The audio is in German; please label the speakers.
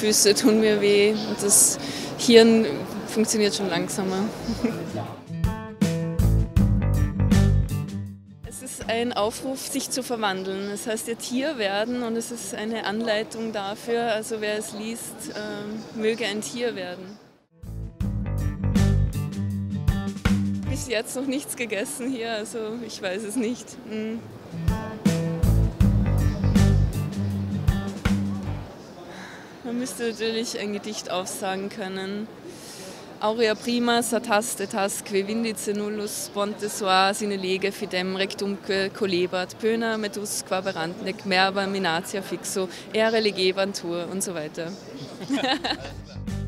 Speaker 1: Füße tun mir weh und das Hirn funktioniert schon langsamer. Es ist ein Aufruf, sich zu verwandeln. Das heißt, ihr Tier werden und es ist eine Anleitung dafür, also wer es liest, äh, möge ein Tier werden. Bis jetzt noch nichts gegessen hier, also ich weiß es nicht. Hm. Man müsste natürlich ein Gedicht aufsagen können. Aurea prima satas detasque vindice nullus ponte soa sine lege fidem rectumque colebat pöna metus quaberant nec merva minatia fixo ere legebantur und so weiter.